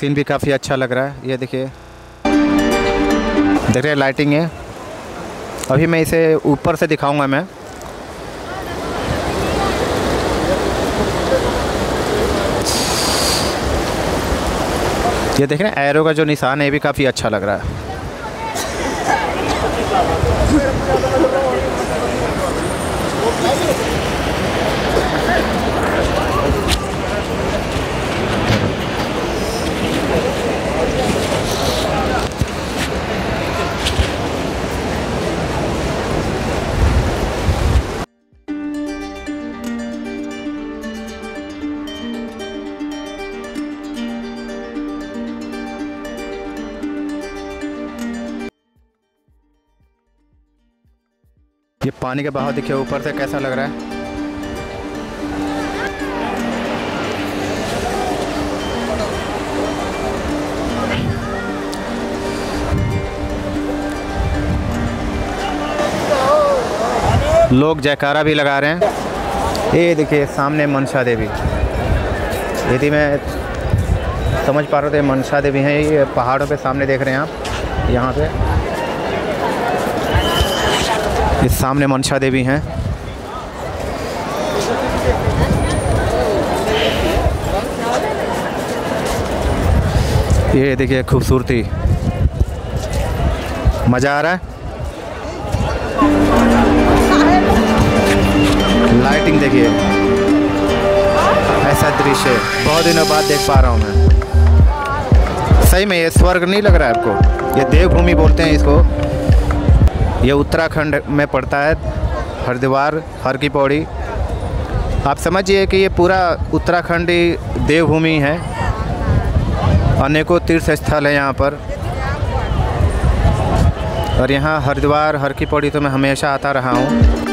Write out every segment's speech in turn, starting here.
Scene भी काफ़ी अच्छा लग रहा है। ये देखिए। देख रहे लाइटिंग है। अभी मैं इसे ऊपर से दिखाऊँगा मैं। ये देख रहे हैं एरो का जो निशान है, ये भी काफ़ी अच्छा लग रहा है। ये पानी के बहाव देखिए ऊपर से कैसा लग रहा है? लोग जयकारा भी लगा रहे हैं। ये देखिए, सामने मनसा देवी। यदि मैं समझ पा रहे थे मनसा देवी हैं। ये पहाड़ों पे सामने देख रहे हैं आप, यहाँ पे। इस सामने मनसा देवी हैं। ये देखिए खूबसूरती। मज़ा आ रहा है? लाइटिंग देखिए। ऐसा दृश्य बहुत दिनों बाद देख पा रहा हूँ मैं। सही में ये स्वर्ग नहीं लग रहा है आपको? ये देवभूमि बोलते हैं इसको। ये उत्तराखंड में पड़ता है, हरिद्वार हर की पौड़ी आप समझिए कि ये पूरा उत्तराखंड देवभूमि है। अनेकों तीर्थ स्थल है यहाँ पर। और यहाँ हरिद्वार हर की पौड़ी तो मैं हमेशा आता रहा हूँ।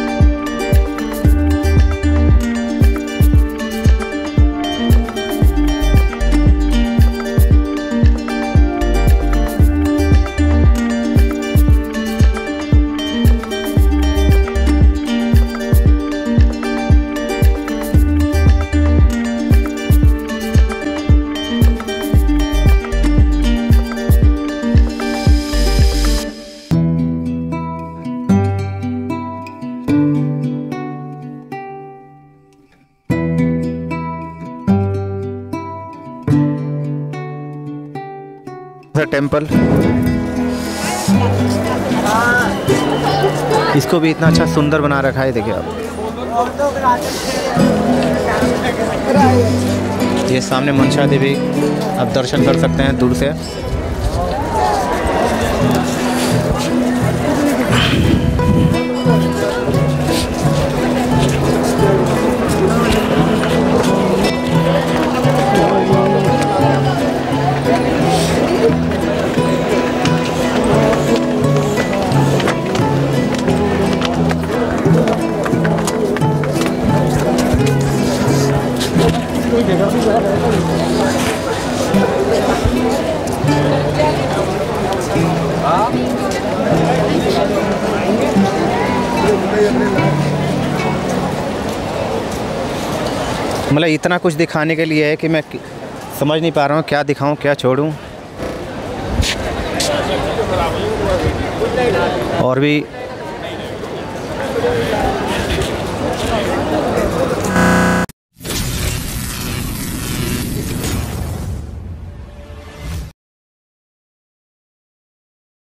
टेंपल इसको भी इतना अच्छा सुंदर बना रखा है, देखिए आप। ये सामने मनसा देवी, आप दर्शन कर सकते हैं दूर से। मतलब इतना कुछ दिखाने के लिए है कि मैं समझ नहीं पा रहा हूँ, क्या दिखाऊँ, क्या छोड़ूं। और भी